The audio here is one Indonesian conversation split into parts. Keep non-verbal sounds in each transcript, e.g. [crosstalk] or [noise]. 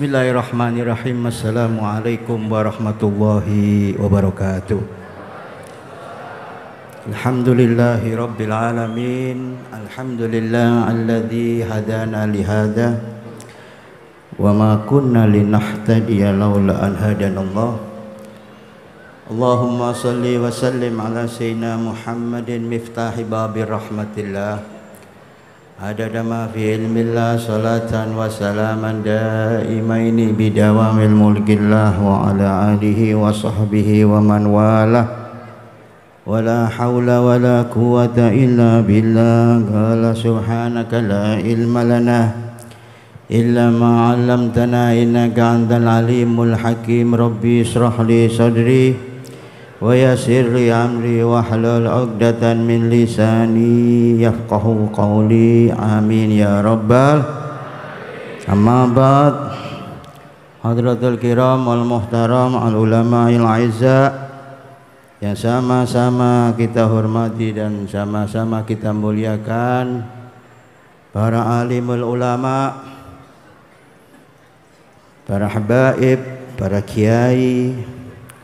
Bismillahirrahmanirrahim. Assalamualaikum warahmatullahi wabarakatuh. Alhamdulillahi rabbil alamin. Alhamdulillah alladhi hadana lihada. Wa ma kunna linahtadiya laula an hadanallah. Allahumma salli wa sallim ala sayyidina Muhammadin miftahi babir rahmatillah. عدد ما في علم الله صلاة وسلاما دائمين بدوام الملك الله وعلى آله وصحبه ومن والاه ولا حول ولا قوة إلا بالله قال سبحانك لا علم لنا إلا ما علمتنا إنك أنت العليم الحكيم ربي اشرح لي صدري ويسر لي أمري واحلل عقدة من لساني يفقه قولي آمين يا رب أما بعد حضرة الكرام والمحترم العلماء الأعزاء yang sama-sama kita hormati dan sama-sama kita muliakan para alimul ulama para habaib para kiai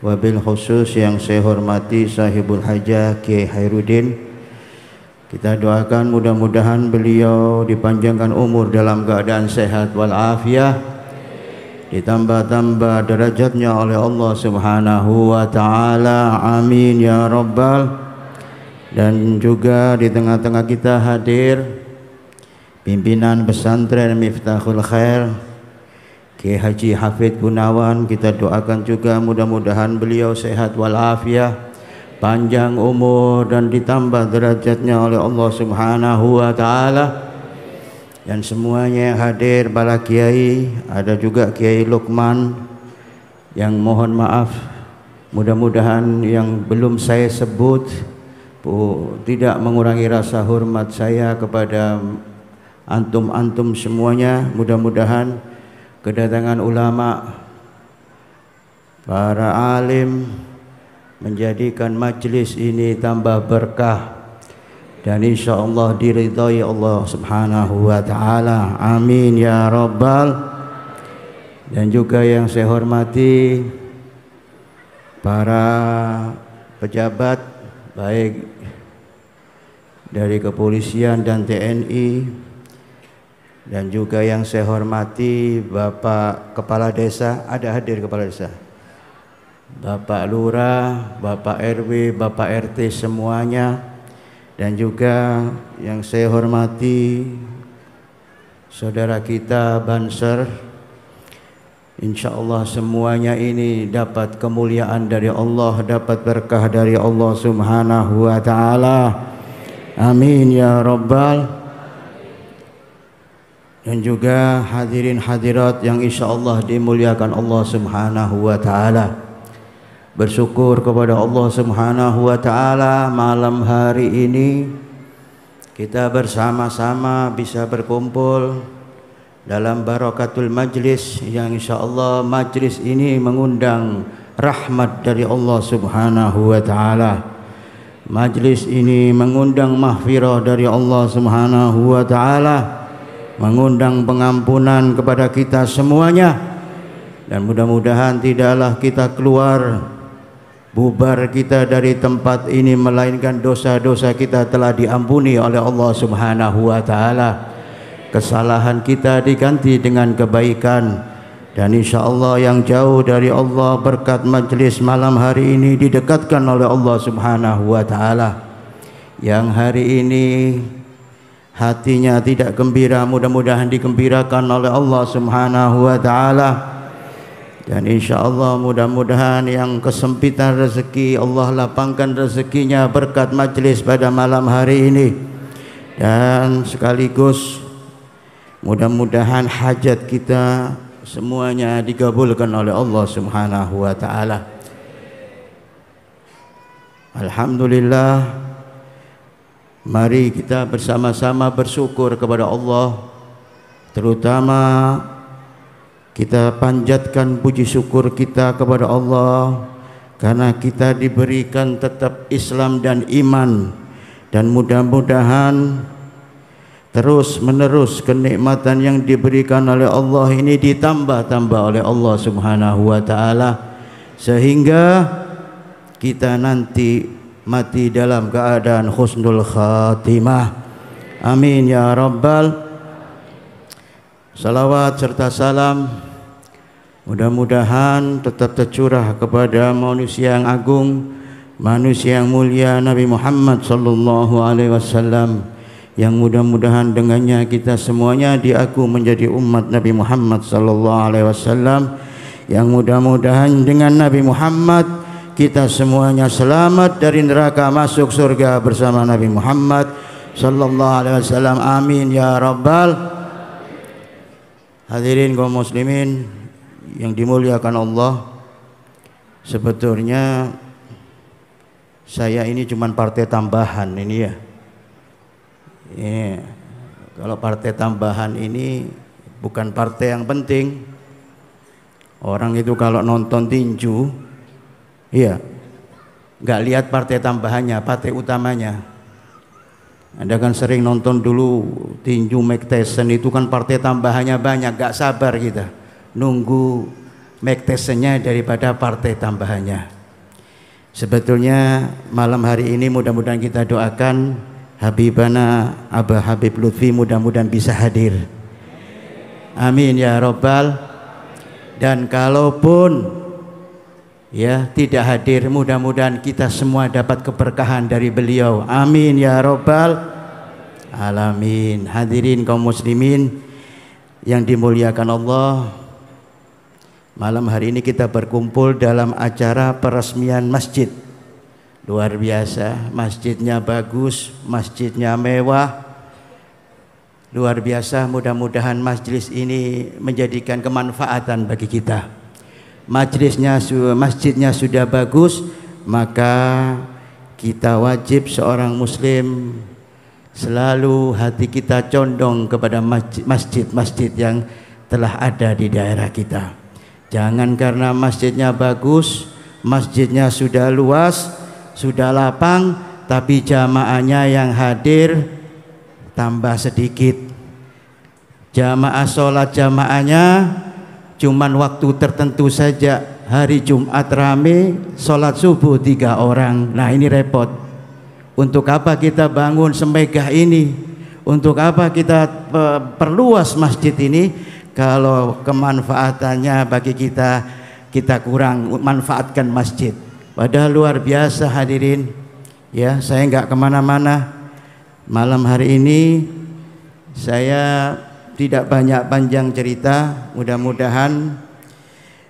wabil khusus yang saya hormati sahibul hajah Kiai Hairudin kita doakan mudah-mudahan beliau dipanjangkan umur dalam keadaan sehat walafiat. Ditambah-tambah derajatnya oleh Allah Subhanahu wa taala. Amin ya rabbal. Dan juga di tengah-tengah kita hadir pimpinan pesantren Miftahul Khair Kiai Haji Hafid Gunawan kita doakan juga mudah-mudahan beliau sehat walafiat panjang umur dan ditambah derajatnya oleh Allah Subhanahu wa taala. Dan semuanya yang hadir para kiai ada juga Kiai Lukman yang mohon maaf mudah-mudahan yang belum saya sebut tidak mengurangi rasa hormat saya kepada antum-antum semuanya. Mudah-mudahan kedatangan ulama para alim menjadikan majlis ini tambah berkah dan insya Allah diridhai Allah subhanahu wa ta'ala. Amin ya rabbal. Dan juga yang saya hormati para pejabat baik dari kepolisian dan TNI dan juga yang saya hormati Bapak Kepala Desa, ada hadir Kepala Desa. Bapak Lurah, Bapak RW, Bapak RT semuanya dan juga yang saya hormati saudara kita Banser Insya Allah semuanya ini dapat kemuliaan dari Allah, dapat berkah dari Allah Subhanahu wa taala. Amin ya rabbal dan juga hadirin hadirat yang insya Allah dimuliakan Allah Subhanahu wa taala. Bersyukur kepada Allah Subhanahu wa taala malam hari ini kita bersama-sama bisa berkumpul dalam barakatul majlis yang insya Allah majlis ini mengundang rahmat dari Allah Subhanahu wa taala. Majlis ini mengundang mahfirah dari Allah Subhanahu wa taala mengundang pengampunan kepada kita semuanya. Dan mudah-mudahan tidaklah kita keluar bubar kita dari tempat ini melainkan dosa-dosa kita telah diampuni oleh Allah Subhanahu wa taala. Kesalahan kita diganti dengan kebaikan. Dan insya Allah yang jauh dari Allah berkat majlis malam hari ini didekatkan oleh Allah Subhanahu wa taala. Yang hari ini hatinya tidak gembira mudah-mudahan digembirakan oleh Allah Subhanahu wa taala. Dan insya Allah mudah-mudahan yang kesempitan rezeki Allah lapangkan rezekinya berkat majlis pada malam hari ini. Dan sekaligus mudah-mudahan hajat kita semuanya dikabulkan oleh Allah Subhanahu wa taala. Alhamdulillah Mari kita bersama-sama bersyukur kepada Allah. Terutama kita panjatkan puji syukur kita kepada Allah Karena kita diberikan tetap Islam dan iman. Dan mudah-mudahan terus menerus kenikmatan yang diberikan oleh Allah ini ditambah-tambah oleh Allah Subhanahu wa taala. Sehingga kita nanti mati dalam keadaan husnul khatimah. Amin ya rabbal salawat serta salam. Mudah-mudahan tetap tercurah kepada manusia yang agung manusia yang mulia Nabi Muhammad sallallahu alaihi wasallam yang mudah-mudahan dengannya kita semuanya diaku menjadi umat Nabi Muhammad sallallahu alaihi wasallam yang mudah-mudahan dengan Nabi Muhammad kita semuanya selamat dari neraka masuk surga bersama Nabi Muhammad sallallahu alaihi wasallam amin ya rabbal hadirin kaum muslimin yang dimuliakan Allah sebetulnya saya ini cuma partai tambahan ini ya. Ini kalau partai tambahan ini bukan partai yang penting. Orang itu kalau nonton tinju, iya, nggak lihat partai tambahannya, partai utamanya. Anda kan sering nonton dulu tinju Mike itu kan partai tambahannya banyak, gak sabar kita nunggu Mike Tysonnya daripada partai tambahannya. Sebetulnya malam hari ini mudah-mudahan kita doakan Habibana Abah Habib Lutfi mudah-mudahan bisa hadir. Amin ya robbal. Dan kalaupun ya tidak hadir mudah-mudahan kita semua dapat keberkahan dari beliau. Amin ya robbal alamin. Hadirin kaum muslimin yang dimuliakan Allah. Malam hari ini kita berkumpul dalam acara peresmian masjid. Luar biasa, masjidnya bagus, masjidnya mewah. Luar biasa, mudah-mudahan majlis ini menjadikan kemanfaatan bagi kita. Majlisnya, masjidnya sudah bagus, maka kita wajib seorang muslim selalu hati kita condong kepada masjid-masjid yang telah ada di daerah kita. Jangan karena masjidnya bagus, masjidnya sudah luas, sudah lapang, tapi jamaahnya yang hadir tambah sedikit. Jamaah sholat jamaahnya cuman waktu tertentu saja. Hari Jumat rame, sholat subuh tiga orang. Nah ini repot. Untuk apa kita bangun semegah ini? Untuk apa kita perluas masjid ini? kalau kemanfaatannya bagi kita kita kurang manfaatkan masjid padahal luar biasa hadirin ya saya nggak ke mana-mana malam hari ini saya tidak banyak panjang cerita mudah-mudahan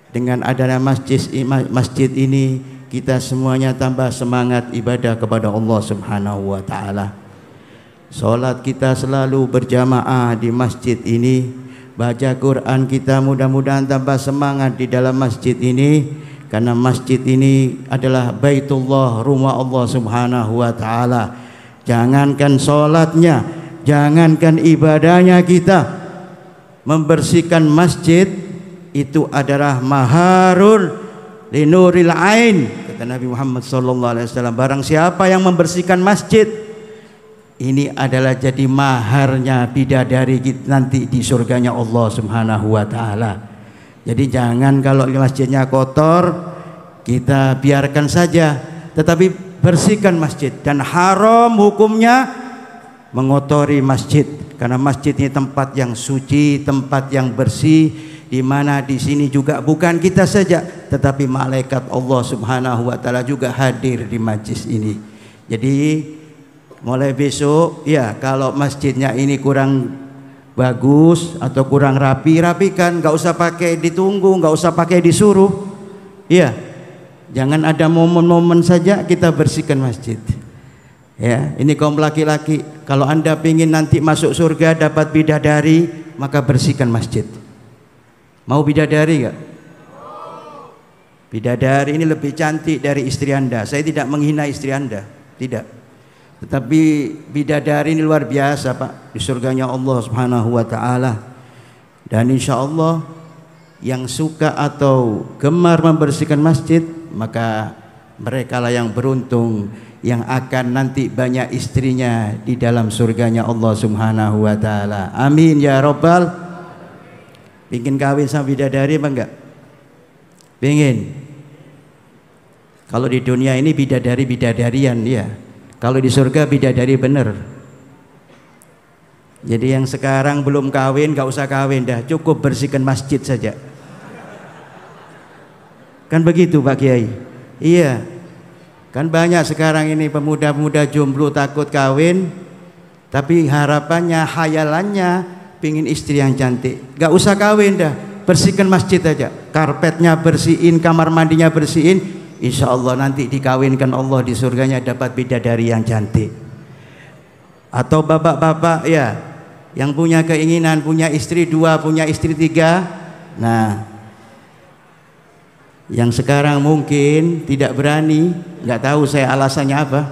dengan adanya masjid masjid ini kita semuanya tambah semangat ibadah kepada Allah Subhanahu wa taala. Salat kita selalu berjamaah di masjid ini baca Quran kita mudah-mudahan tambah semangat di dalam masjid ini karena masjid ini adalah baitullah rumah Allah Subhanahu wa taala jangankan salatnya jangankan ibadahnya kita membersihkan masjid itu adalah maharul linuril ain kata Nabi Muhammad sallallahu alaihi wasallam barang siapa yang membersihkan masjid ini adalah jadi maharnya bidadari nanti di surganya Allah Subhanahu wa taala. Jadi jangan kalau masjidnya kotor kita biarkan saja, tetapi bersihkan masjid dan haram hukumnya mengotori masjid karena masjid ini tempat yang suci, tempat yang bersih di mana di sini juga bukan kita saja tetapi malaikat Allah Subhanahu wa taala juga hadir di majlis ini. Jadi mulai besok ya kalau masjidnya ini kurang bagus atau kurang rapi rapikan. Nggak usah pakai ditunggu nggak usah pakai disuruh. Ya jangan ada momen-momen saja kita bersihkan masjid ya ini kaum laki-laki kalau anda ingin nanti masuk surga dapat bidadari maka bersihkan masjid. Mau bidadari nggak? Bidadari ini lebih cantik dari istri anda. Saya tidak menghina istri anda tidak. Tetapi bidadari ini luar biasa Pak. Di surganya Allah Subhanahu wa taala. Dan insya Allah yang suka atau gemar membersihkan masjid maka mereka lah yang beruntung yang akan nanti banyak istrinya di dalam surganya Allah Subhanahu wa taala. Amin ya rabbal. Pingin kawin sama bidadari apa enggak? Pingin. Kalau di dunia ini bidadari bidadarian ya. Kalau di surga bidadari bener. Jadi yang sekarang belum kawin gak usah kawin dah, cukup bersihkan masjid saja. Kan begitu Pak Kiai? Iya, Kan banyak sekarang ini pemuda-pemuda jomblo takut kawin, tapi harapannya, hayalannya pingin istri yang cantik. Gak usah kawin dah, bersihkan masjid aja. Karpetnya bersihin, kamar mandinya bersihin. Insya Allah nanti dikawinkan Allah di surganya dapat bidadari yang cantik. Atau bapak-bapak ya, yang punya keinginan punya istri dua, punya istri tiga. Nah, yang sekarang mungkin tidak berani, nggak tahu saya alasannya apa.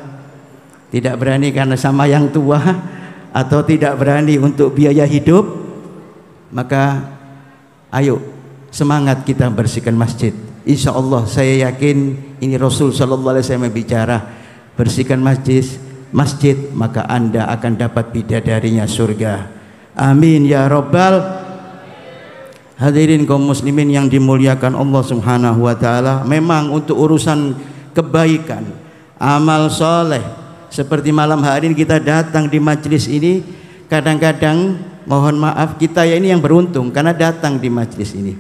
Tidak berani karena sama yang tua [laughs] atau tidak berani untuk biaya hidup, maka ayo semangat kita bersihkan masjid. Insya Allah saya yakin ini Rasul Shallallahu Alaihi Wasallam bicara bersihkan masjid, masjid maka anda akan dapat bidadarinya surga. Amin ya Rabbal Hadirin kaum muslimin yang dimuliakan Allah Subhanahu wa taala, memang untuk urusan kebaikan, amal soleh seperti malam hari ini kita datang di majelis ini kadang-kadang mohon maaf kita ya ini yang beruntung karena datang di majelis ini.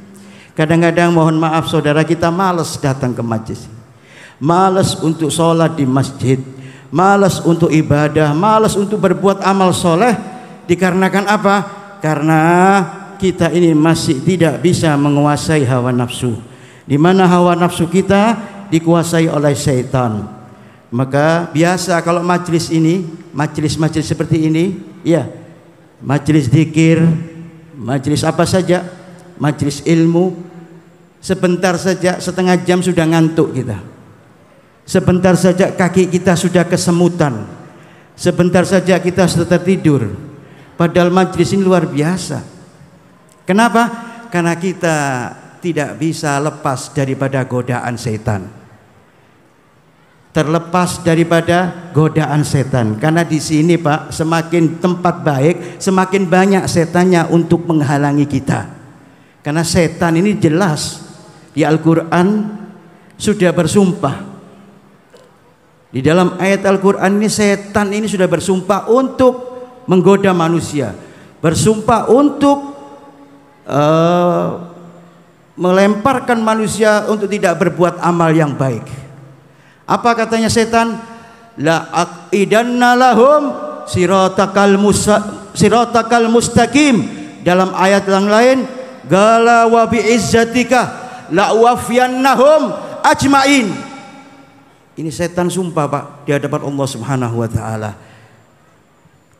Kadang-kadang mohon maaf saudara kita malas datang ke majelis. Malas untuk sholat di masjid, malas untuk ibadah, malas untuk berbuat amal soleh dikarenakan apa? Karena kita ini masih tidak bisa menguasai hawa nafsu. Di mana hawa nafsu kita dikuasai oleh syaitan. Maka biasa kalau majlis ini majlis-majlis seperti ini ya majlis zikir majlis apa saja majlis ilmu sebentar saja setengah jam sudah ngantuk kita. Sebentar saja kaki kita sudah kesemutan. Sebentar saja kita sudah tertidur. Padahal majlis ini luar biasa Kenapa? Karena kita tidak bisa lepas daripada godaan setan. Terlepas daripada godaan setan. Karena di sini Pak, semakin tempat baik, semakin banyak setannya untuk menghalangi kita. Karena setan ini jelas di Al-Qur'an sudah bersumpah. Di dalam ayat Al-Qur'an ini setan ini sudah bersumpah untuk menggoda manusia. Bersumpah untuk uh, melemparkan manusia untuk tidak berbuat amal yang baik. Apa katanya setan? La aqidanna lahum siratakal musa, siratakal mustaqim. Dalam ayat yang lain, gala wa bi izzatika la wafiyannahum ajmain. Ini setan sumpah Pak di hadapan Allah Subhanahu wa taala.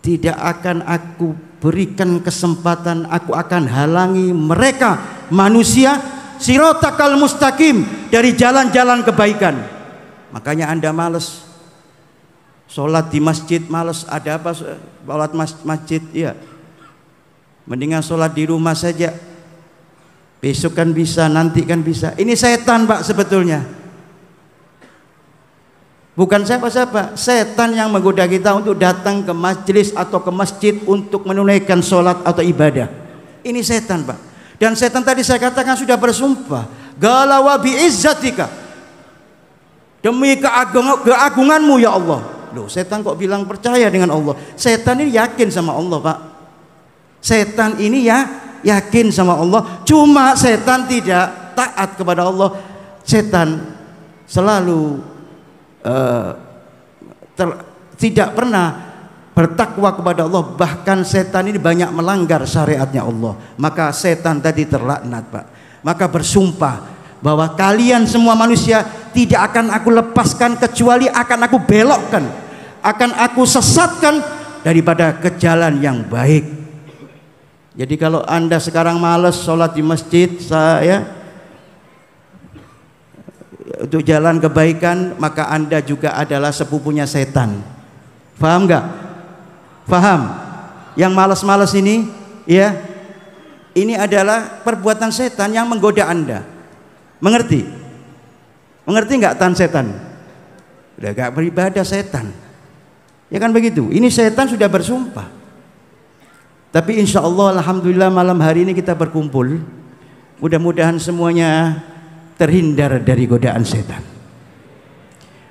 Tidak akan aku berikan kesempatan aku akan halangi mereka manusia sirotakal mustaqim dari jalan-jalan kebaikan. Makanya anda males. Sholat di masjid males ada apa sholat masjid? Ya mendingan sholat di rumah saja. Besok kan bisa nanti kan bisa. Ini setan pak sebetulnya Bukan siapa-siapa, setan yang menggoda kita untuk datang ke majelis atau ke masjid untuk menunaikan sholat atau ibadah. Ini setan, Pak. Dan setan tadi saya katakan sudah bersumpah, galawa bi izzatika. Demi keagung keagunganmu ya Allah. Loh, setan kok bilang percaya dengan Allah? Setan ini yakin sama Allah, Pak. Setan ini ya yakin sama Allah, cuma setan tidak taat kepada Allah. Setan selalu uh, ter, tidak pernah bertakwa kepada Allah. Bahkan setan ini banyak melanggar syariatnya Allah. Maka setan tadi terlaknat Pak. Maka bersumpah bahwa kalian semua manusia tidak akan aku lepaskan kecuali akan aku belokkan akan aku sesatkan daripada ke jalan yang baik. Jadi kalau anda sekarang males sholat di masjid saya untuk jalan kebaikan maka anda juga adalah sepupunya setan faham nggak faham yang malas-malas ini ya ini adalah perbuatan setan yang menggoda anda mengerti mengerti nggak tan setan Udah gak beribadah setan. Ya kan begitu. Ini setan sudah bersumpah. Tapi insya Allah Alhamdulillah malam hari ini kita berkumpul. Mudah-mudahan semuanya terhindar dari godaan setan.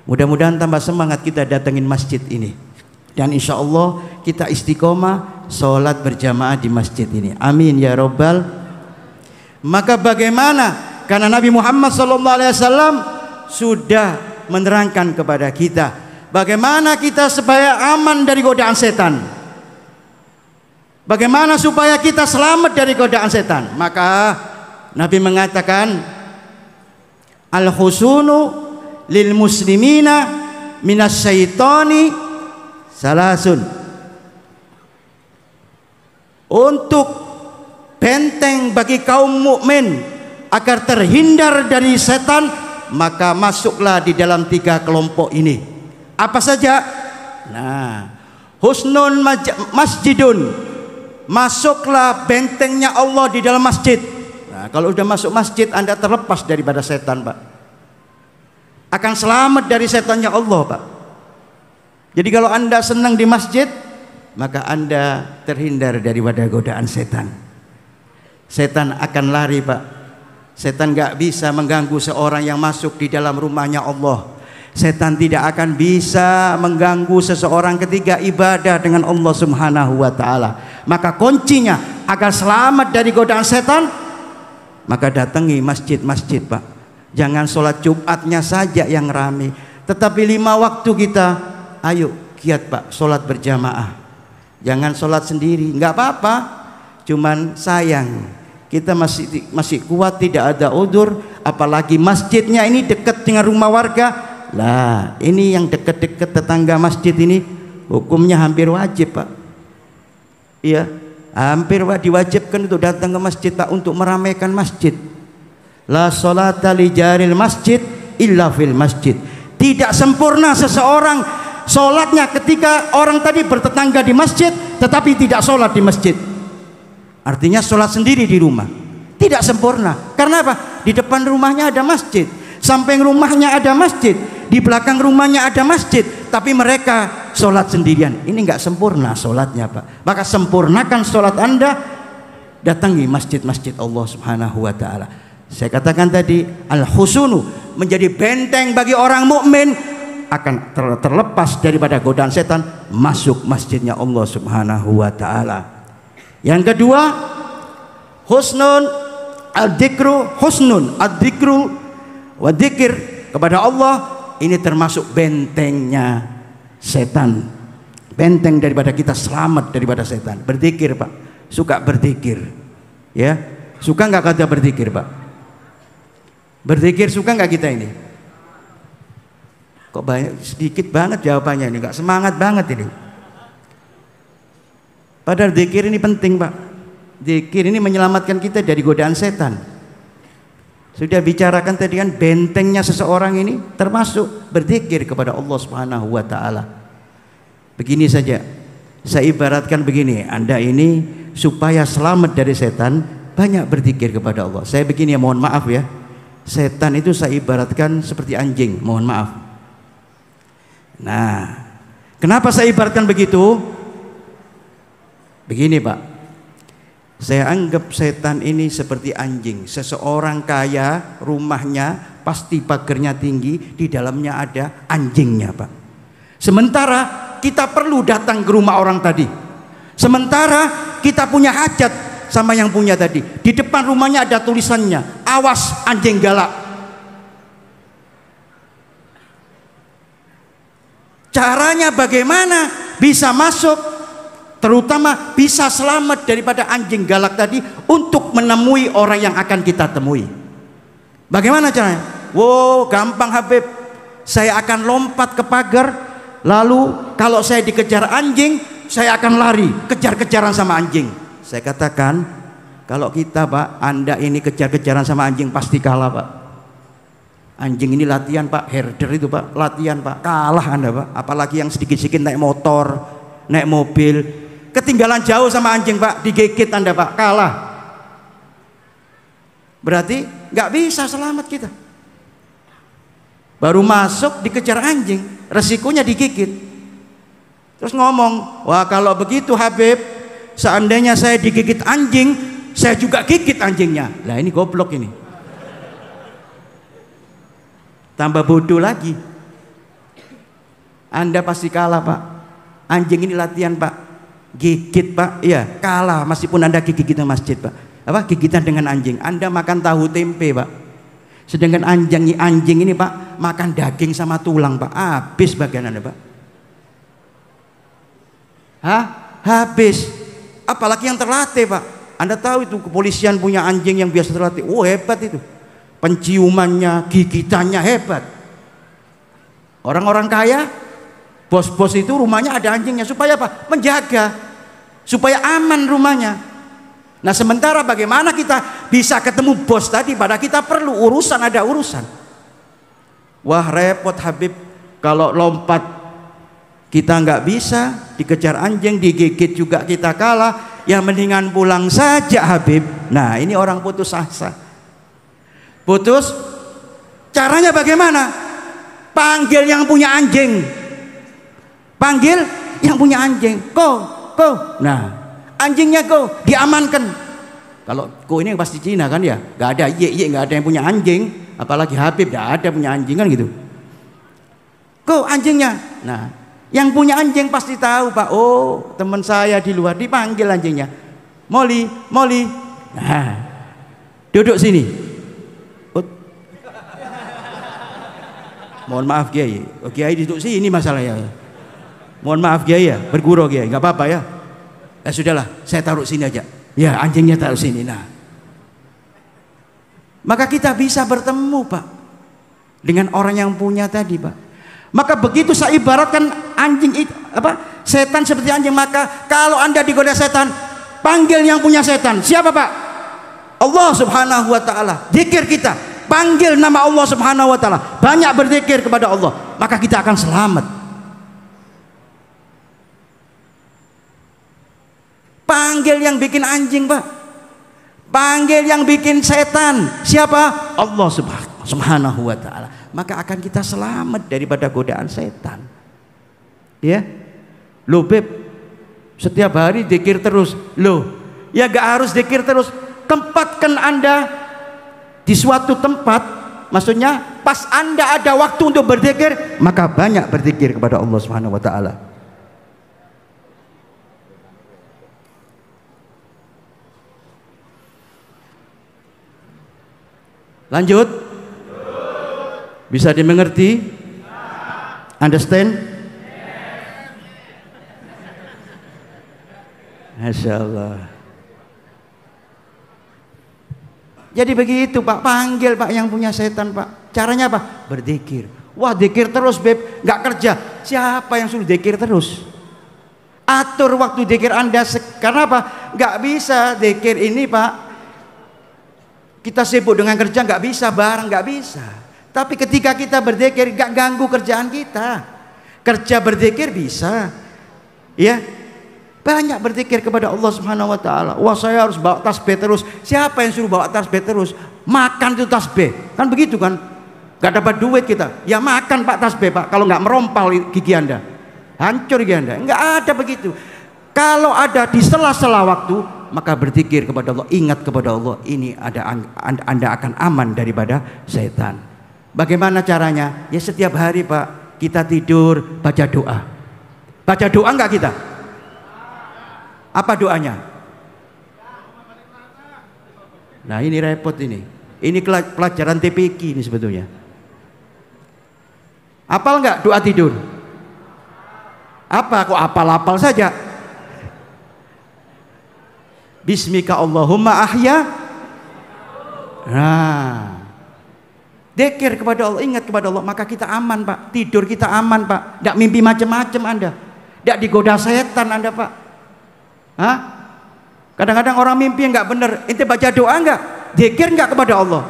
Mudah-mudahan tambah semangat kita datengin masjid ini. Dan insya Allah kita istiqomah sholat berjamaah di masjid ini. Amin ya robbal. Maka bagaimana? Karena Nabi Muhammad SAW sudah menerangkan kepada kita bagaimana kita supaya aman dari godaan setan. Bagaimana supaya kita selamat dari godaan setan? Maka Nabi mengatakan al husunu lil muslimina minas syaitani salasun. Untuk benteng bagi kaum mukmin agar terhindar dari setan maka masuklah di dalam tiga kelompok ini. Apa saja? Nah husnun masjidun. Masuklah bentengnya Allah di dalam masjid nah kalau sudah masuk masjid anda terlepas daripada setan pak akan selamat dari setannya Allah Pak. Jadi kalau anda senang di masjid, maka anda terhindar daripada godaan setan. Setan akan lari Pak. Setan gak bisa mengganggu seorang yang masuk di dalam rumahnya Allah. Setan tidak akan bisa mengganggu seseorang ketika ibadah dengan Allah Subhanahu wa taala. Maka kuncinya agar selamat dari godaan setan, maka datangi masjid-masjid, Pak. Jangan sholat Jumatnya saja yang rame. Tetapi lima waktu kita, ayo kiat pak, sholat berjamaah. Jangan sholat sendiri, nggak apa-apa. Cuman sayang, kita masih masih kuat tidak ada udur, apalagi masjidnya ini dekat dengan rumah warga. Lah, ini yang dekat-dekat tetangga masjid ini hukumnya hampir wajib pak. Iya, hampir diwajibkan untuk datang ke masjid pak untuk meramaikan masjid. La salata li jaril masjid illa fil masjid. Tidak sempurna seseorang solatnya ketika orang tadi bertetangga di masjid tetapi tidak solat di masjid. Artinya solat sendiri di rumah. Tidak sempurna. Karena apa? Di depan rumahnya ada masjid. Samping rumahnya ada masjid. Di belakang rumahnya ada masjid. Tapi mereka solat sendirian. Ini enggak sempurna solatnya Pak. Maka sempurnakan solat Anda. Datangi masjid-masjid Allah subhanahu wa ta'ala saya katakan tadi al-husunu menjadi benteng bagi orang mukmin akan ter terlepas daripada godaan setan masuk masjidnya Allah Subhanahu wa taala. Yang kedua, husnun al-dzikru husnun ad-dzikru wa dzikir kepada Allah ini termasuk bentengnya setan. Benteng daripada kita selamat daripada setan. Berzikir, Pak. Suka berzikir. Ya. Suka nggak kata berzikir, Pak? Berzikir suka nggak kita ini? Kok banyak sedikit banget jawabannya ini, nggak semangat banget ini. Padahal zikir ini penting, Pak. Zikir ini menyelamatkan kita dari godaan setan. Sudah bicarakan tadi kan bentengnya seseorang ini termasuk berzikir kepada Allah Subhanahu wa taala. Begini saja. Saya ibaratkan begini, Anda ini supaya selamat dari setan banyak berzikir kepada Allah. Saya begini ya, mohon maaf ya setan itu saya ibaratkan seperti anjing, mohon maaf. Nah, kenapa saya ibaratkan begitu? Begini, Pak. Saya anggap setan ini seperti anjing. Seseorang kaya, rumahnya pasti pagernya tinggi, di dalamnya ada anjingnya, Pak. Sementara kita perlu datang ke rumah orang tadi. Sementara kita punya hajat sama yang punya tadi. Di depan rumahnya ada tulisannya, awas anjing galak. Caranya bagaimana bisa masuk terutama bisa selamat daripada anjing galak tadi untuk menemui orang yang akan kita temui. Bagaimana caranya? Wow, gampang Habib. Saya akan lompat ke pagar, lalu kalau saya dikejar anjing, saya akan lari, kejar-kejaran sama anjing. Saya katakan kalau kita pak, anda ini kejar-kejaran sama anjing pasti kalah pak. Anjing ini latihan pak, herder itu pak, latihan pak, kalah anda pak. Apalagi yang sedikit-sedikit naik motor, naik mobil, ketinggalan jauh sama anjing pak, digigit anda pak, kalah. Berarti nggak bisa selamat kita. Baru masuk dikejar anjing, resikonya digigit. Terus ngomong, wah kalau begitu Habib, seandainya saya digigit anjing, saya juga gigit anjingnya. Lah ini goblok ini. Tambah bodoh lagi. Anda pasti kalah pak. Anjing ini latihan pak. Gigit pak. Iya kalah meskipun Anda gigit di masjid pak. Apa gigitan dengan anjing. Anda makan tahu tempe pak. Sedangkan anjing anjing ini pak makan daging sama tulang pak. Habis bagian Anda pak. Hah? Habis. Apalagi yang terlatih pak. Anda tahu itu kepolisian punya anjing yang biasa terlatih. Oh hebat itu. Penciumannya, gigitannya hebat. Orang-orang kaya, bos-bos itu rumahnya ada anjingnya supaya apa? Menjaga. Supaya aman rumahnya. Nah sementara bagaimana kita bisa ketemu bos tadi pada kita perlu urusan ada urusan. Wah repot Habib kalau lompat kita nggak bisa dikejar anjing digigit juga kita kalah ya mendingan pulang saja Habib. Nah ini orang putus asa. Putus caranya bagaimana? Panggil yang punya anjing. Panggil yang punya anjing. Ko, ko. Nah, anjingnya ko diamankan. Kalau ko ini pasti Cina kan ya, nggak ada ye ye nggak ada yang punya anjing, apalagi Habib nggak ada punya anjing kan gitu. Ko anjingnya. Nah, yang punya anjing pasti tahu pak. Oh teman saya di luar dipanggil anjingnya. Molly, Molly. Nah, duduk sini. Mohon maaf Kiai. Oh, Kiai duduk sini masalahnya. Mohon maaf Kiai ya, berguru Kiai, nggak apa-apa ya. Ya sudahlah, saya taruh sini aja. Ya, anjingnya taruh sini. Nah. Maka kita bisa bertemu, Pak. Dengan orang yang punya tadi, Pak. Maka begitu saya ibaratkan anjing itu apa? Setan seperti anjing, maka kalau Anda digoda setan, panggil yang punya setan. Siapa, Pak? Allah Subhanahu wa taala. Zikir kita, panggil nama Allah Subhanahu wa taala, banyak berzikir kepada Allah, maka kita akan selamat. Panggil yang bikin anjing, Pak. Panggil yang bikin setan. Siapa? Allah Subhanahu wa taala. Maka akan kita selamat daripada godaan setan. Ya. Loh, Beb. Setiap hari zikir terus. Loh, ya gak harus zikir terus. Tempatkan Anda di suatu tempat maksudnya pas anda ada waktu untuk berzikir maka banyak berzikir kepada Allah Subhanahu Wa Taala lanjut bisa dimengerti understand Masya Allah Jadi begitu Pak, panggil Pak yang punya setan Pak. Caranya apa? Berzikir. Wah dikir terus beb, nggak kerja. Siapa yang suruh dikir terus? Atur waktu dikir Anda. Karena apa? Nggak bisa dikir ini Pak. Kita sibuk dengan kerja nggak bisa, bareng nggak bisa. Tapi ketika kita berzikir nggak ganggu kerjaan kita. Kerja berzikir bisa. Ya, banyak berzikir kepada Allah Subhanahu wa taala. Wah, saya harus bawa tasbih terus. Siapa yang suruh bawa tasbih terus? Makan itu tasbih. Kan begitu kan? Gak dapat duit kita. Ya makan Pak tasbih, Pak. Kalau nggak merompal gigi Anda. Hancur gigi Anda. Enggak ada begitu. Kalau ada di sela-sela waktu, maka berzikir kepada Allah, ingat kepada Allah, ini ada Anda akan aman daripada setan. Bagaimana caranya? Ya setiap hari, Pak, kita tidur baca doa. Baca doa enggak kita? Apa doanya? Nah ini repot ini. Ini pelajaran TPQ ini sebetulnya. Apal nggak doa tidur? Apa kok apal-apal saja? Bismika Allahumma ahya. Nah, dekir kepada Allah, ingat kepada Allah, maka kita aman pak. Tidur kita aman pak. Tidak mimpi macam-macam anda. Tidak digoda setan anda pak. Hah? Kadang-kadang orang mimpi nggak benar. Ente baca doa nggak? Zikir nggak kepada Allah?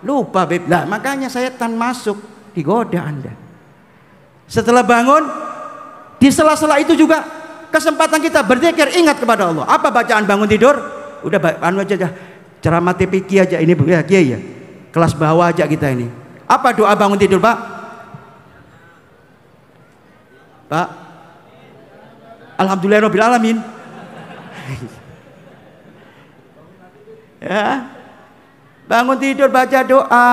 Lupa beb. Nah, makanya setan masuk digoda anda. Setelah bangun, di sela-sela itu juga kesempatan kita berzikir ingat kepada Allah. Apa bacaan bangun tidur? Udah anu aja aja Ceramah TPQ aja ini ya, kiai ya. Kelas bawah aja kita ini. Apa doa bangun tidur, Pak? Pak. Alhamdulillahirobbilalamin. [laughs] ya. Bangun tidur baca doa.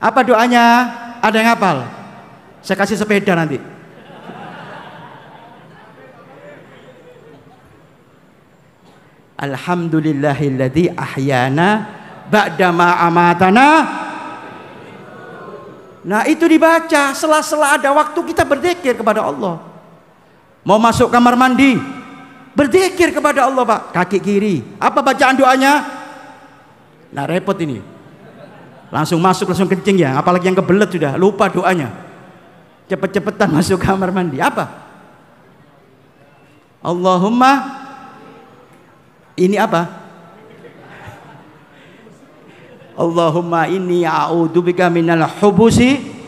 Apa doanya? Ada yang hafal? Saya kasih sepeda nanti. Alhamdulillahilladzi ahyana ba'dama amatana. Nah itu dibaca. Sela-sela ada waktu kita berzikir kepada Allah. Mau masuk kamar mandi? Berzikir kepada Allah pak. Kaki kiri. Apa bacaan doanya? Nah repot ini. Langsung masuk langsung kencing ya. Apalagi yang kebelet sudah. Lupa doanya. Cepet-cepetan [laughs] masuk kamar mandi. Apa? Allahumma Ini apa Allahumma inni a'udzubika minal hubusi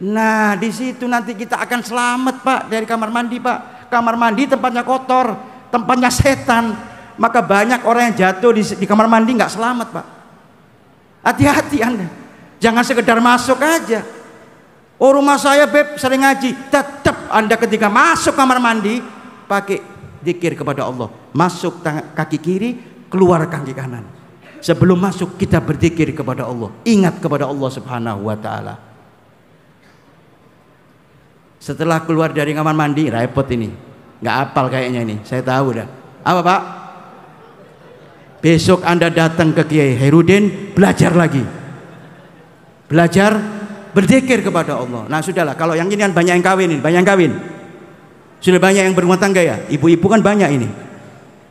Nah, di situ nanti kita akan selamat, Pak, dari kamar mandi, Pak. Kamar mandi tempatnya kotor, tempatnya setan. Maka banyak orang yang jatuh di, di kamar mandi nggak selamat, Pak. Hati-hati Anda. Jangan sekedar masuk aja. Oh, rumah saya, Beb, sering ngaji. Tetap Anda ketika masuk kamar mandi pakai zikir kepada Allah. Masuk kaki kiri, keluar kaki kanan. Sebelum masuk kita berzikir kepada Allah. Ingat kepada Allah Subhanahu wa taala. Setelah keluar dari kamar mandi, repot ini. Nggak apal kayaknya ini. Saya tahu dah. Apa Pak? Besok Anda datang ke Kiai Herudin, belajar lagi. Belajar berzikir kepada Allah. Nah, sudahlah. Kalau yang ini kan banyak yang kawin banyak yang kawin. Sudah banyak yang berumah tangga ya. Ibu-ibu kan banyak ini.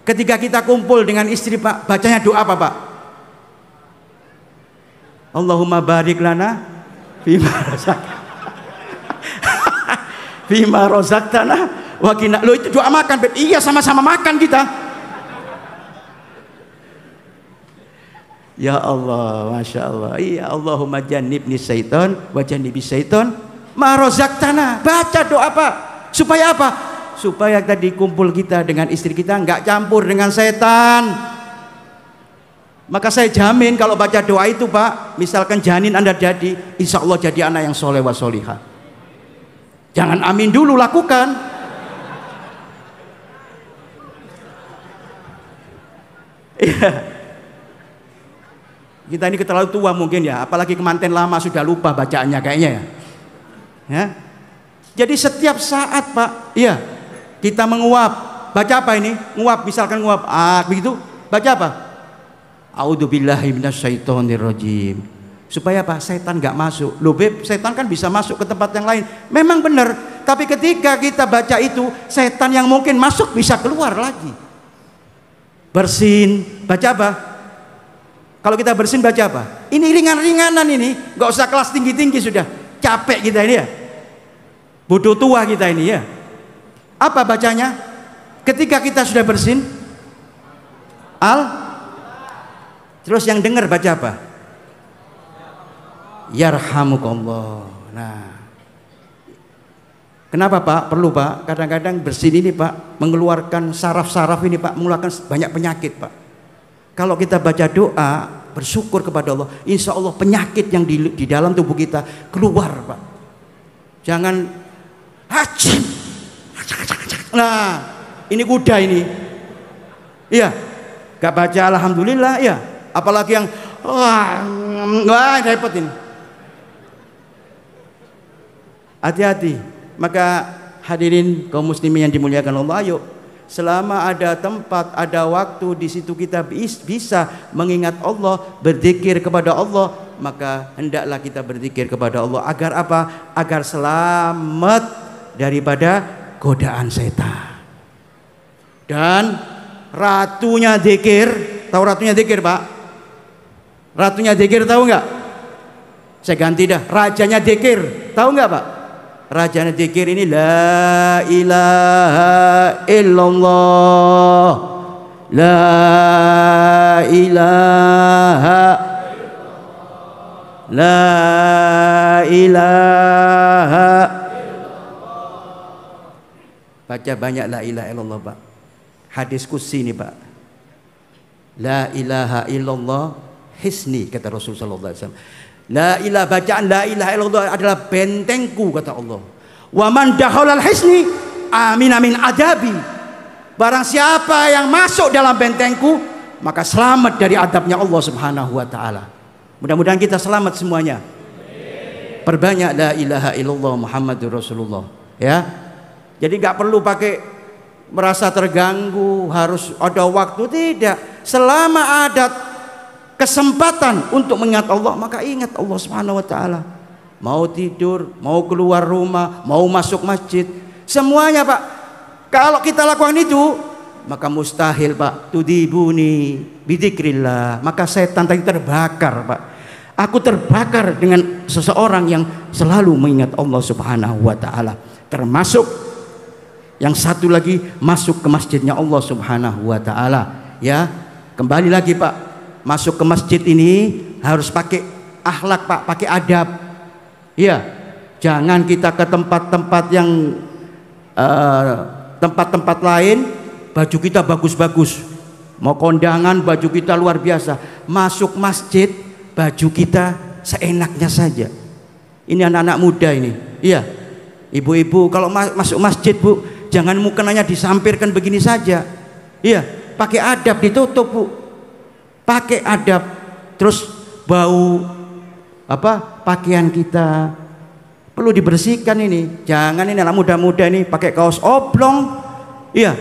Ketika kita kumpul dengan istri Pak, bacanya doa apa Pak? Allahumma barik lana fima rozak [laughs] fima tanah wa kina lo itu doa makan Beb. iya sama-sama makan kita Ya Allah, Masya Allah Iya Allahumma jannibni syaitan Wa jannibi syaitan Ma tanah Baca doa apa? Supaya apa? Supaya tadi kumpul kita dengan istri kita nggak campur dengan setan maka saya jamin kalau baca doa itu Pak, misalkan janin Anda jadi, insya Allah jadi anak yang soleh wa solihah. Jangan amin dulu, lakukan. Iya. Kita ini terlalu tua mungkin ya, apalagi kemanten lama sudah lupa bacaannya kayaknya ya. ya. Jadi setiap saat Pak, iya, kita menguap. Baca apa ini? Nguap, misalkan nguap. Ah, begitu. Baca apa? A'udzubillahi minasyaitonirrajim. Supaya apa? Setan nggak masuk. Loh beb, setan kan bisa masuk ke tempat yang lain. Memang benar. Tapi ketika kita baca itu, setan yang mungkin masuk bisa keluar lagi. Bersin, baca apa? Kalau kita bersin baca apa? Ini ringan-ringanan ini, nggak usah kelas tinggi-tinggi sudah. Capek kita ini ya. Bodoh tua kita ini ya. Apa bacanya? Ketika kita sudah bersin, al Terus yang dengar baca apa? Yarhamukallah. Nah. Kenapa Pak? Perlu Pak. Kadang-kadang bersin ini Pak mengeluarkan saraf-saraf ini Pak mengeluarkan banyak penyakit Pak. Kalau kita baca doa bersyukur kepada Allah, insya Allah penyakit yang di, di dalam tubuh kita keluar Pak. Jangan haji. Nah, ini kuda ini. Iya. Gak baca alhamdulillah, iya. Apalagi yang wah, wah repot ini. Hati-hati. Maka hadirin kaum muslimin yang dimuliakan Allah ayo. Selama ada tempat ada waktu di situ kita bisa mengingat Allah berzikir kepada Allah maka hendaklah kita berzikir kepada Allah. Agar apa? Agar selamat daripada godaan setan dan ratunya zikir tahu ratunya zikir Pak Ratunya Dekir tahu nggak? Saya ganti dah. Rajanya Dekir tahu nggak pak? Rajanya Dekir ini La ilaha illallah La ilaha La ilaha Baca banyak la ilaha illallah pak Hadis kursi ini pak La ilaha illallah hisni kata Rasulullah wasallam. La ilah bacaan la ilaha illallah adalah bentengku kata Allah. Wa man dakhalal hisni amin amin adabi. Barang siapa yang masuk dalam bentengku, maka selamat dari adabnya Allah Subhanahu wa taala. Mudah-mudahan kita selamat semuanya. Perbanyak la ilaha illallah Muhammadur Rasulullah, ya. Jadi nggak perlu pakai merasa terganggu, harus ada waktu tidak. Selama ada kesempatan untuk mengingat Allah, maka ingat Allah Subhanahu wa taala. Mau tidur, mau keluar rumah, mau masuk masjid, semuanya Pak. Kalau kita lakukan itu, maka mustahil Pak tudibuni bidikrillah. Maka setan tadi terbakar Pak. Aku terbakar dengan seseorang yang selalu mengingat Allah Subhanahu wa taala. Termasuk yang satu lagi masuk ke masjidnya Allah Subhanahu wa taala. Ya, kembali lagi Pak. Masuk ke masjid ini harus pakai akhlak Pak, pakai adab. Iya. Jangan kita ke tempat-tempat yang eh, tempat-tempat uh, lain baju kita bagus-bagus. Mau kondangan baju kita luar biasa. Masuk masjid baju kita seenaknya saja. Ini anak-anak muda ini. Iya. Ibu-ibu kalau masuk masjid, Bu, jangan mukenanya disampirkan begini saja. Iya, pakai adab ditutup, Bu. Pakai adab. Terus bau apa? Pakaian kita perlu dibersihkan ini. Jangan ini anak muda-muda ini pakai kaos oblong. Iya,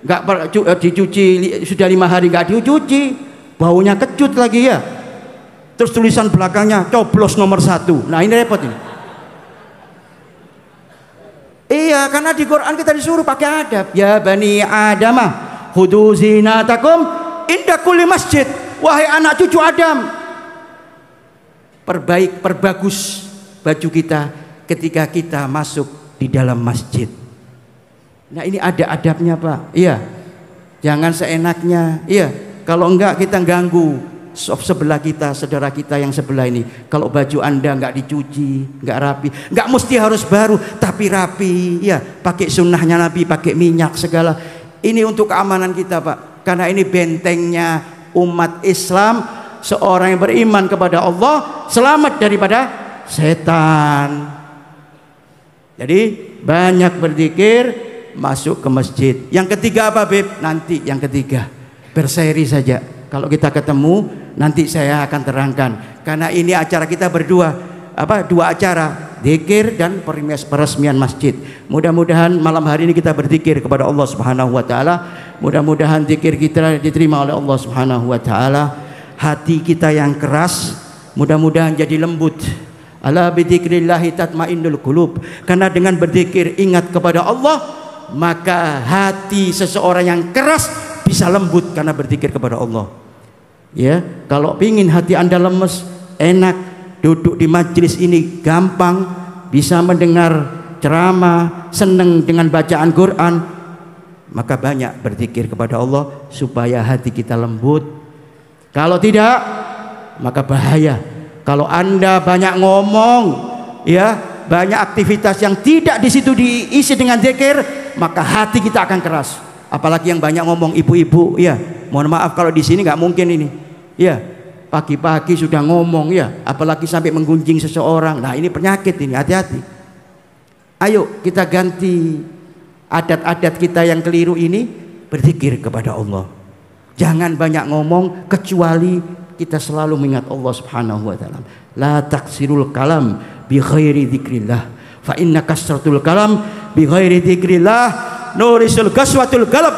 nggak eh, dicuci sudah lima hari nggak dicuci baunya kecut lagi ya terus tulisan belakangnya coblos nomor satu nah ini repot ini iya karena di Quran kita disuruh pakai adab ya bani adamah hudu zinatakum indah kulli masjid wahai anak cucu Adam perbaik perbagus baju kita ketika kita masuk di dalam masjid Nah ini ada adabnya Pak. Iya. Jangan seenaknya. Iya. Kalau enggak kita ganggu sebelah kita, saudara kita yang sebelah ini. Kalau baju anda enggak dicuci, enggak rapi, enggak mesti harus baru, tapi rapi. Ya, pakai sunnahnya Nabi, pakai minyak segala. Ini untuk keamanan kita Pak. Karena ini bentengnya umat Islam. Seorang yang beriman kepada Allah selamat daripada setan. Jadi banyak berzikir, masuk ke masjid. Yang ketiga apa, Beb? Nanti yang ketiga. Berseri saja. Kalau kita ketemu, nanti saya akan terangkan. Karena ini acara kita berdua. Apa? Dua acara, zikir dan peresmian masjid. Mudah-mudahan malam hari ini kita berzikir kepada Allah Subhanahu wa taala. Mudah-mudahan zikir kita diterima oleh Allah Subhanahu wa taala. Hati kita yang keras mudah-mudahan jadi lembut. Ala bidzikrillahi tatmainnul qulub. Karena dengan berzikir ingat kepada Allah, maka hati seseorang yang keras bisa lembut karena berzikir kepada Allah. Ya, kalau pingin hati Anda lemes, enak duduk di majelis ini gampang, bisa mendengar ceramah, senang dengan bacaan Quran, maka banyak berzikir kepada Allah supaya hati kita lembut. Kalau tidak, maka bahaya. Kalau Anda banyak ngomong, ya, banyak aktivitas yang tidak di situ diisi dengan zikir, maka hati kita akan keras. Apalagi yang banyak ngomong ibu-ibu, ya. Mohon maaf kalau di sini nggak mungkin ini. Ya, pagi-pagi sudah ngomong ya, apalagi sampai menggunjing seseorang. Nah, ini penyakit ini, hati-hati. Ayo kita ganti adat-adat kita yang keliru ini berzikir kepada Allah. Jangan banyak ngomong kecuali kita selalu mengingat Allah Subhanahu wa taala. La taksirul kalam bi khairi dzikrillah. Fa inna kasratul kalam bi ghairi dzikrillah nurisul gaswatul galab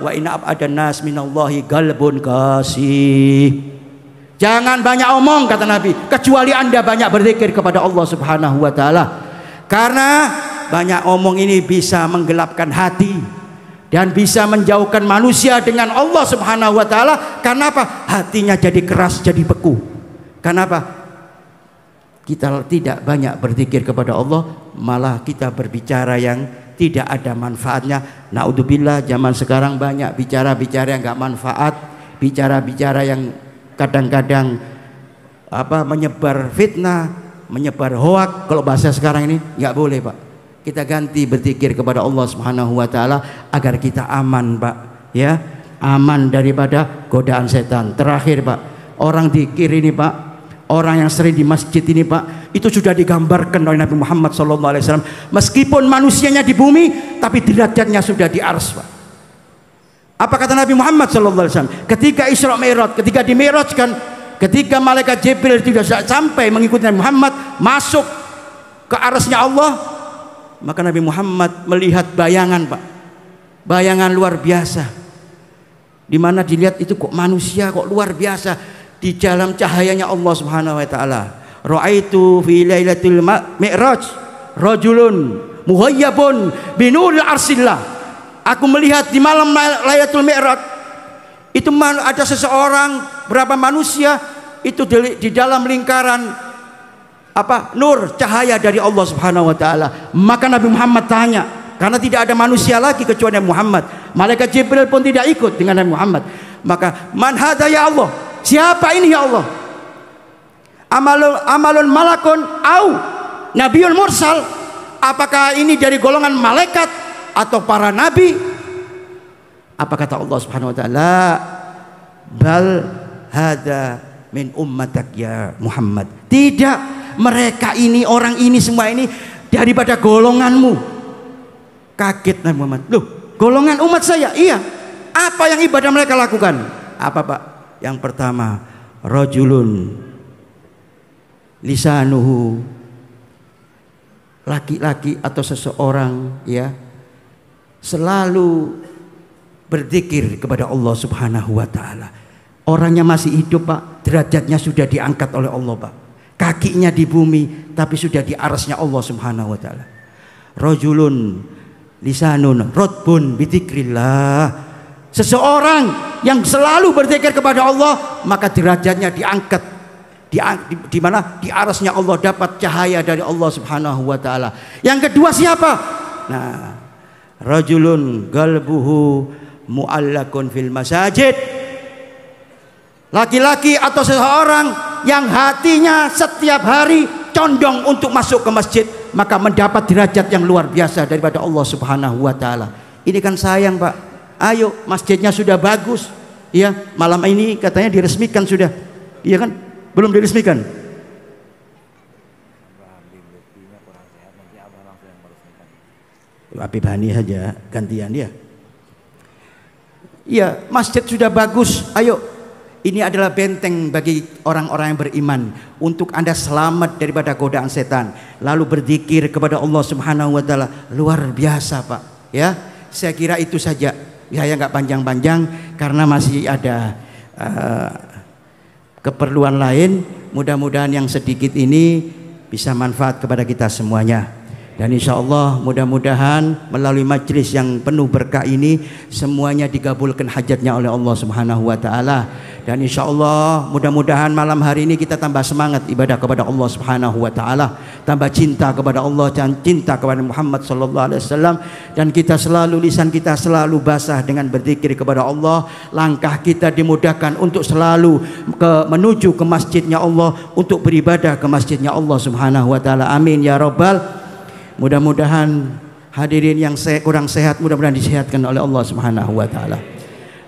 wa inna abadan nas minallahi galbun kasih Jangan banyak omong kata Nabi kecuali Anda banyak berzikir kepada Allah Subhanahu wa taala. Karena banyak omong ini bisa menggelapkan hati dan bisa menjauhkan manusia dengan Allah Subhanahu wa taala. Karena apa? Hatinya jadi keras, jadi beku. Kenapa? kita tidak banyak berzikir kepada Allah malah kita berbicara yang tidak ada manfaatnya. Naudzubillah zaman sekarang banyak bicara-bicara yang enggak manfaat. Bicara-bicara yang kadang-kadang apa menyebar fitnah menyebar hoak. Kalau bahasa sekarang ini nggak boleh Pak. Kita ganti berzikir kepada Allah Subhanahu wa taala agar kita aman Pak. Ya aman daripada godaan setan. Terakhir Pak. Orang dikir ini Pak Orang yang sering di masjid ini Pak, itu sudah digambarkan oleh Nabi Muhammad SAW. Meskipun manusianya di bumi, tapi derajatnya sudah di ars Pak. Apa kata Nabi Muhammad SAW? Ketika Isra Mi'raj, ketika di kan, ketika malaikat Jibril tidak sampai mengikuti Nabi Muhammad masuk ke arsnya Allah, maka Nabi Muhammad melihat bayangan Pak. Bayangan luar biasa. Di mana dilihat itu kok manusia kok luar biasa di dalam cahayanya Allah Subhanahu wa taala. Ra'aitu fi lailatul mi'raj rajulun muhayyabun binuril arsillah. Aku melihat di malam Lailatul Mi'raj itu ada seseorang berapa manusia itu di, dalam lingkaran apa nur cahaya dari Allah Subhanahu wa taala. Maka Nabi Muhammad tanya, karena tidak ada manusia lagi kecuali Muhammad. Malaikat Jibril pun tidak ikut dengan Nabi Muhammad. Maka man ya Allah? Siapa ini ya Allah? Amalun amalun malakun au nabiul mursal. Apakah ini dari golongan malaikat atau para nabi? Apa kata Allah Subhanahu wa taala? Bal hada min ummatak ya Muhammad. Tidak, mereka ini orang ini semua ini daripada golonganmu. Kaget Nabi Muhammad. Loh, golongan umat saya? Iya. Apa yang ibadah mereka lakukan? Apa, Pak? Yang pertama, rajulun lisanuhu laki-laki atau seseorang ya selalu berzikir kepada Allah Subhanahu wa taala. Orangnya masih hidup, Pak, derajatnya sudah diangkat oleh Allah, Pak. Kakinya di bumi tapi sudah di arasnya Allah Subhanahu wa taala. Rajulun lisanun rotbun bidzikrillah Seseorang yang selalu berzikir kepada Allah, maka derajatnya diangkat di, di, di mana di arasnya Allah dapat cahaya dari Allah Subhanahu wa taala. Yang kedua siapa? Nah, rajulun galbuhu muallakun fil masajid. Laki-laki atau seseorang yang hatinya setiap hari condong untuk masuk ke masjid, maka mendapat derajat yang luar biasa daripada Allah Subhanahu wa taala. Ini kan sayang, Pak. Ayo, masjidnya sudah bagus. Ya, malam ini katanya diresmikan sudah. Iya kan? Belum diresmikan. Api Bani saja gantian dia. Iya, masjid sudah bagus. Ayo, ini adalah benteng bagi orang-orang yang beriman untuk Anda selamat daripada godaan setan. Lalu berzikir kepada Allah Subhanahu wa taala. Luar biasa, Pak. Ya, saya kira itu saja ya ya nggak panjang-panjang karena masih ada uh, keperluan lain. Mudah-mudahan yang sedikit ini bisa manfaat kepada kita semuanya dan insya Allah mudah-mudahan melalui majlis yang penuh berkah ini semuanya digabulkan hajatnya oleh Allah Subhanahu Wa Taala dan insya Allah mudah-mudahan malam hari ini kita tambah semangat ibadah kepada Allah Subhanahu wa taala, tambah cinta kepada Allah dan cinta kepada Muhammad sallallahu alaihi wasallam dan kita selalu lisan kita selalu basah dengan berzikir kepada Allah, langkah kita dimudahkan untuk selalu ke menuju ke masjidnya Allah untuk beribadah ke masjidnya Allah Subhanahu wa taala. Amin ya rabbal. Mudah-mudahan hadirin yang kurang sehat mudah-mudahan disehatkan oleh Allah Subhanahu wa taala.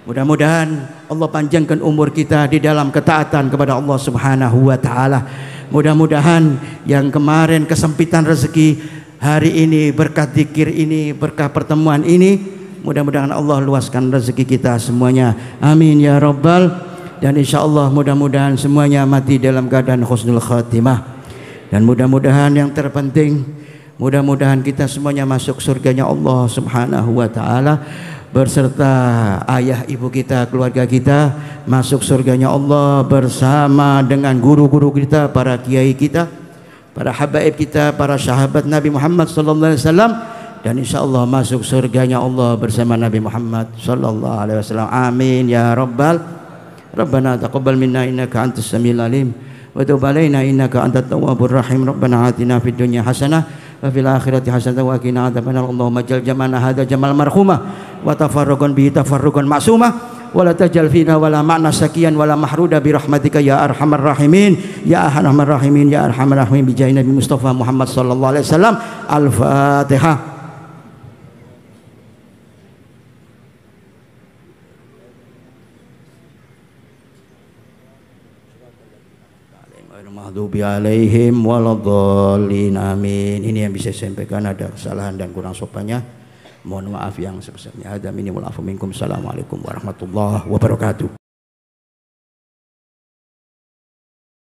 Mudah-mudahan Allah panjangkan umur kita di dalam ketaatan kepada Allah Subhanahu wa taala. Mudah-mudahan yang kemarin kesempitan rezeki hari ini berkat zikir ini, berkah pertemuan ini, mudah-mudahan Allah luaskan rezeki kita semuanya. Amin ya rabbal dan insya Allah mudah-mudahan semuanya mati dalam keadaan khusnul khatimah. Dan mudah-mudahan yang terpenting mudah-mudahan kita semuanya masuk surganya Allah Subhanahu wa taala berserta ayah ibu kita, keluarga kita masuk surganya Allah bersama dengan guru-guru kita, para kiai kita, para habaib kita, para sahabat Nabi Muhammad sallallahu alaihi wasallam dan insyaallah masuk surganya Allah bersama Nabi Muhammad sallallahu alaihi wasallam. Amin ya rabbal Rabbana taqabbal minna innaka antas samiul alim wa tub alaina innaka antat tawwabur rahim. Rabbana atina fid dunya hasanah wa fil akhirati hasanah wa qina adzabannar. Allahumma jamal marhumah wa tafarruqan bihi tafarruqan ma'sumah wala tajal fina wala bi rahmatika ya arhamar rahimin ya arhamar bi Mustafa Muhammad sallallahu alaihi wasallam al-fatihah maghdubi alaihim waladhdallin amin. Ini yang bisa saya sampaikan ada kesalahan dan kurang sopannya. Mohon maaf yang sebesarnya. Ada minimul afu minkum. Assalamualaikum warahmatullahi wabarakatuh